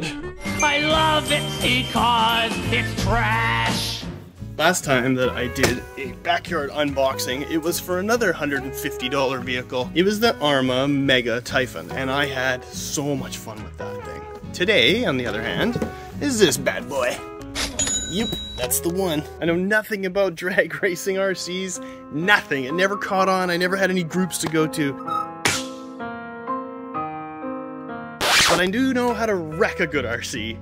god. I love it because it's trash. Last time that I did a backyard unboxing, it was for another $150 vehicle. It was the Arrma Mega Typhon, and I had so much fun with that thing. Today, on the other hand, is this bad boy. Yep, that's the one. I know nothing about drag racing RCs, nothing. It never caught on, I never had any groups to go to. But I do know how to wreck a good RC.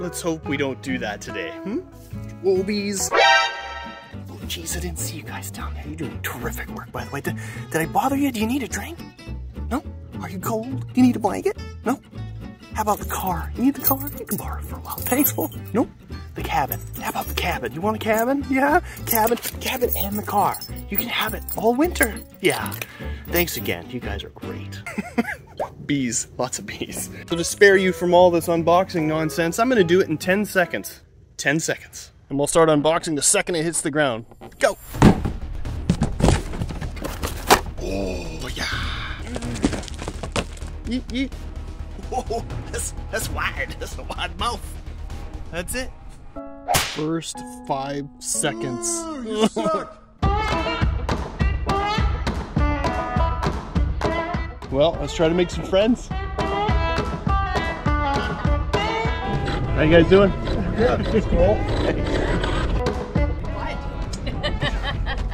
Let's hope we don't do that today, hmm? Oh, Jeez, I didn't see you guys down there. You're doing terrific work, by the way. Did, did I bother you? Do you need a drink? No? Are you cold? Do you need a blanket? No? How about the car? You need the car? You can borrow it for a while. Thanks, Painful? Nope. The cabin. How about the cabin? You want a cabin? Yeah? Cabin, cabin and the car. You can have it all winter. Yeah. Thanks again. You guys are great. bees. Lots of bees. So to spare you from all this unboxing nonsense, I'm gonna do it in 10 seconds. 10 seconds. And we'll start unboxing the second it hits the ground. Go! Oh, yeah. Yeet, yeet. Whoa, that's, that's wide. That's a wide mouth. That's it. First five seconds. Oh, well, let's try to make some friends. How you guys doing? Yeah, it's cool.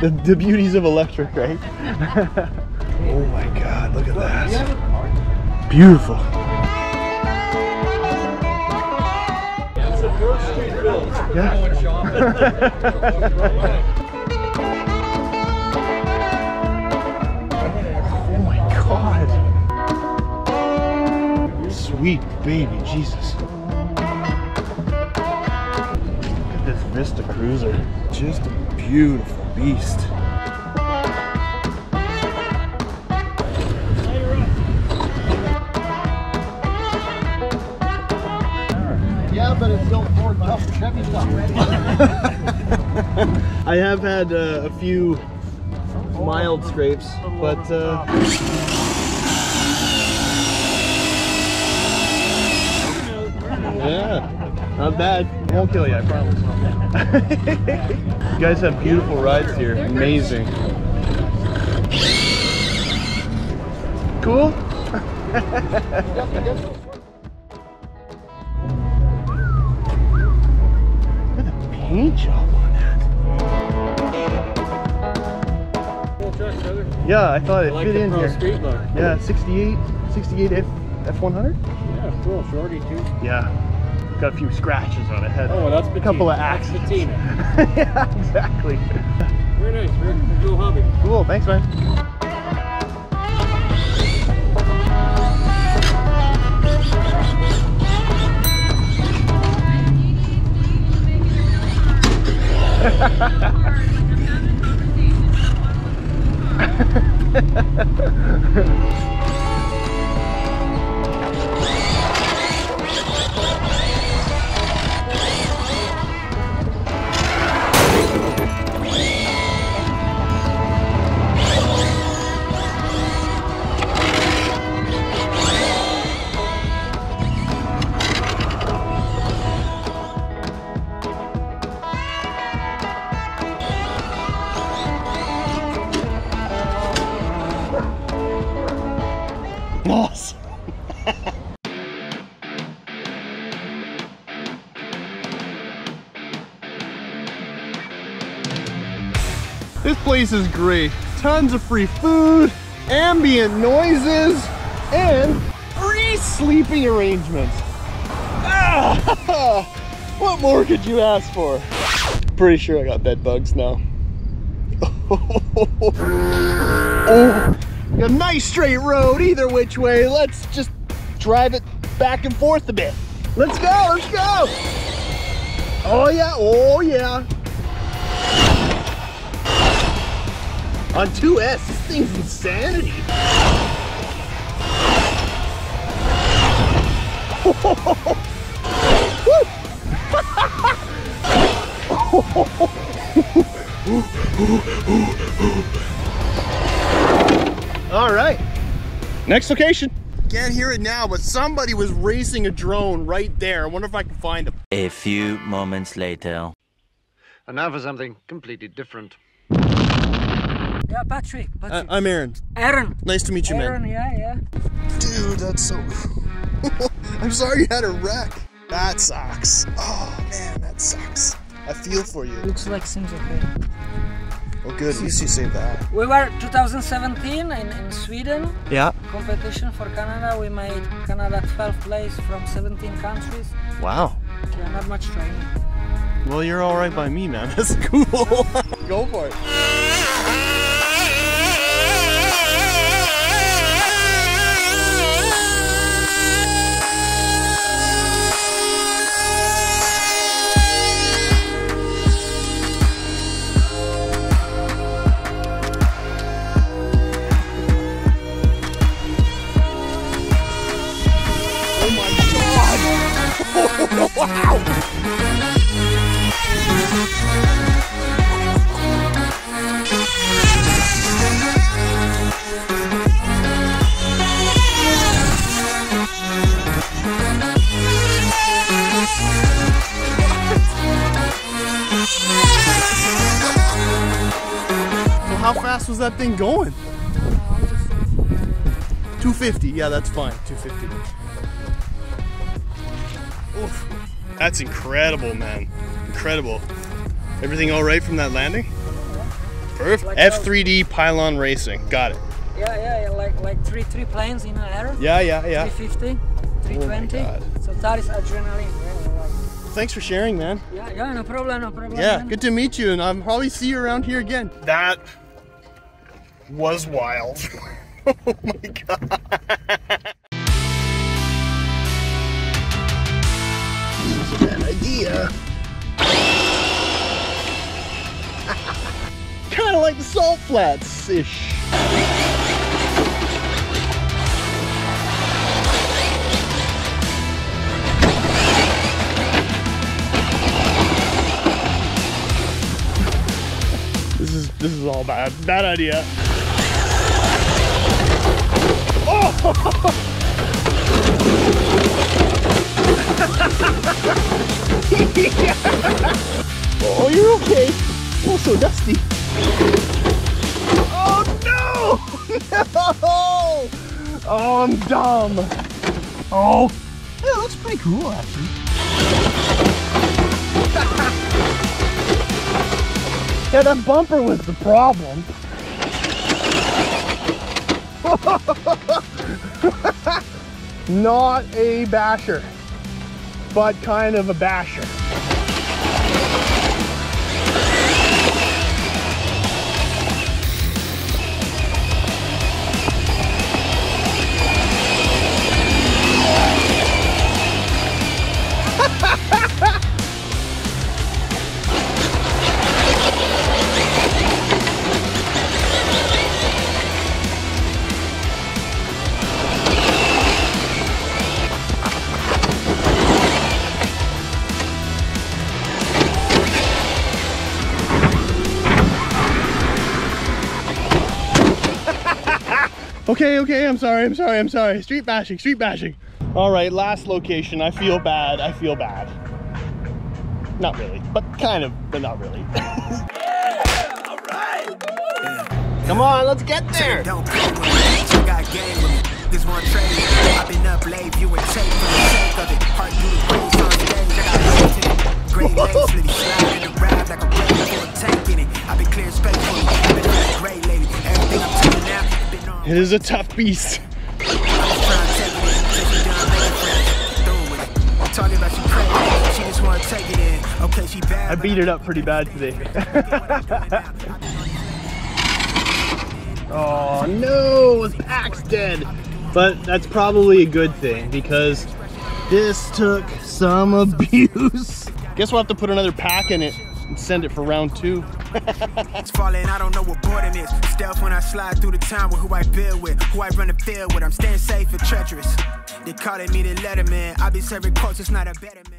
The, the beauties of electric, right? Oh my god, look at that. Beautiful. oh Sweet baby Jesus. Look at this Vista Cruiser. Just a beautiful beast. Yeah, but it's still Ford tough Chevy stuff. I have had uh, a few mild scrapes, but uh, yeah, not bad. Won't kill you, I promise. you guys have beautiful rides here. Amazing. Cool. Look at the paint job on that. Yeah, I thought it like fit in here. Yeah, 68, 68 F, F100? Yeah, cool. Shorty too. Yeah. Got a few scratches on it. Had Oh, well, that's a couple of patina. yeah, exactly. Very nice, Rick. Cool hobby. Cool, thanks man. this place is great. Tons of free food, ambient noises, and free sleeping arrangements. Ah, what more could you ask for? Pretty sure I got bed bugs now. oh, a nice straight road either which way. Let's just drive it back and forth a bit. Let's go, let's go. Oh yeah, oh yeah. On 2S, this thing's insanity. All right. Next location. Can't hear it now, but somebody was racing a drone right there. I wonder if I can find him. A few moments later. And now for something completely different. Yeah, Patrick. Uh, Patrick. I'm Aaron. Aaron. Nice to meet you, Aaron, man. yeah, yeah. Dude, that's so. I'm sorry you had a wreck. That sucks. Oh man, that sucks. I feel for you. Looks like seems okay. Oh, good. At least you saved that. We were 2017 in, in Sweden Yeah. competition for Canada. We made Canada 12th place from 17 countries. Wow. Yeah, not much training. Well, you're all right by me, man. That's cool. Go for it. Was that thing going? 250. Yeah, that's fine. 250. Oof. That's incredible, man. Incredible. Everything all right from that landing? Perfect. Like F3D pylon racing. Got it. Yeah, yeah, yeah like like three three planes in the air. Yeah, yeah, yeah. 350, 320. God. so that is adrenaline. Really, like, Thanks for sharing, man. yeah, yeah, no problem, no problem. Yeah, man. good to meet you, and I'll probably see you around here again. That was wild. oh my god. Bad idea. kind of like the salt flats ish. This is this is all bad. Bad idea. Oh, oh, you're okay. Oh, so dusty. Oh no! No! Oh, I'm dumb. Oh, yeah, it looks pretty cool actually. Yeah, that bumper was the problem. Not a basher, but kind of a basher. Okay, okay, I'm sorry, I'm sorry, I'm sorry. Street bashing, street bashing. All right, last location. I feel bad, I feel bad. Not really, but kind of, but not really. Come on, let's get there. Don't play with me, you got game with me. This one trade, I've been up late, you take for the sake of it. You the grace on stage, I got faith in it. Great legs, really slide in the ride like a brake for a tank in it. I've been clear space for you, I've been great lately. Everything I'm now. It is a tough beast. I'm just trying to take it in, till she done making friends. Through with it. I'm talking about she crazy, she just wanna take it in. Okay, she bad. I beat it up pretty bad today. oh no, his pack's dead. But that's probably a good thing because this took some abuse. Guess we'll have to put another pack in it send it for round two. It's falling, I don't know what boredom is. Stealth when I slide through the town with who I build with, who I run the field with. I'm staying safe and treacherous. They calling me the letterman. I be serving quotes, it's not a better man.